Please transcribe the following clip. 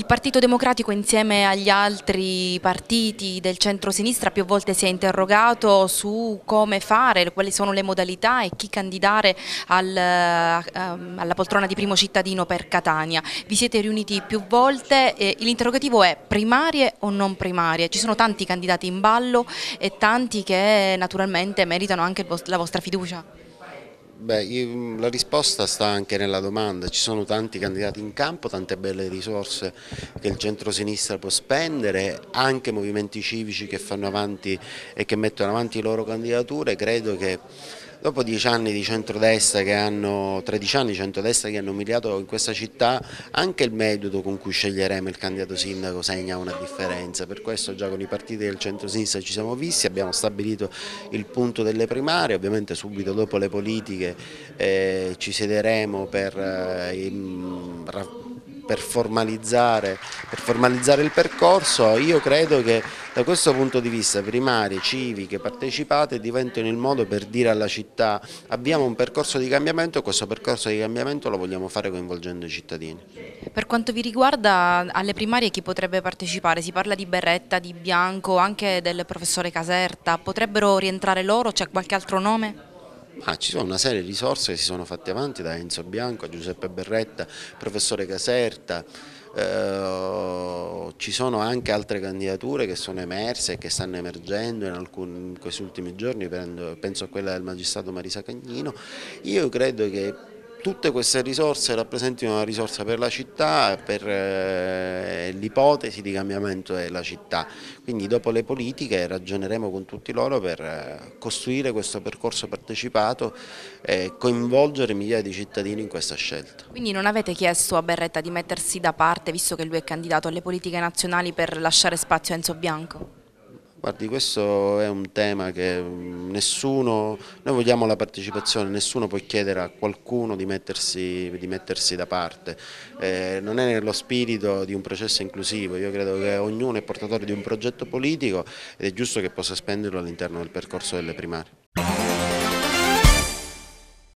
Il Partito Democratico insieme agli altri partiti del centro-sinistra più volte si è interrogato su come fare, quali sono le modalità e chi candidare al, ehm, alla poltrona di primo cittadino per Catania. Vi siete riuniti più volte, l'interrogativo è primarie o non primarie? Ci sono tanti candidati in ballo e tanti che naturalmente meritano anche la vostra fiducia. Beh, io, la risposta sta anche nella domanda, ci sono tanti candidati in campo, tante belle risorse che il centro-sinistra può spendere, anche movimenti civici che fanno avanti e che mettono avanti le loro candidature, credo che Dopo dieci anni di centrodestra che hanno, 13 anni di centrodestra che hanno umiliato in questa città, anche il metodo con cui sceglieremo il candidato sindaco segna una differenza, per questo già con i partiti del centro-sinistra ci siamo visti, abbiamo stabilito il punto delle primarie, ovviamente subito dopo le politiche eh, ci siederemo per eh, per formalizzare, per formalizzare, il percorso, io credo che da questo punto di vista primarie, civiche, partecipate diventino il modo per dire alla città abbiamo un percorso di cambiamento e questo percorso di cambiamento lo vogliamo fare coinvolgendo i cittadini. Per quanto vi riguarda alle primarie chi potrebbe partecipare? Si parla di Berretta, di Bianco, anche del professore Caserta, potrebbero rientrare loro? C'è qualche altro nome? Ah, ci sono una serie di risorse che si sono fatte avanti da Enzo Bianco a Giuseppe Berretta, professore Caserta, eh, ci sono anche altre candidature che sono emerse e che stanno emergendo in, alcuni, in questi ultimi giorni, penso a quella del magistrato Marisa Cagnino. Io credo che tutte queste risorse rappresentino una risorsa per la città, per eh, l'ipotesi di cambiamento della città. Quindi dopo le politiche ragioneremo con tutti loro per eh, costruire questo percorso partecipato e coinvolgere migliaia di cittadini in questa scelta. Quindi non avete chiesto a Berretta di mettersi da parte, visto che lui è candidato alle politiche nazionali, per lasciare spazio a Enzo Bianco? Guardi, questo è un tema che nessuno, noi vogliamo la partecipazione, nessuno può chiedere a qualcuno di mettersi, di mettersi da parte, eh, non è nello spirito di un processo inclusivo, io credo che ognuno è portatore di un progetto politico ed è giusto che possa spenderlo all'interno del percorso delle primarie.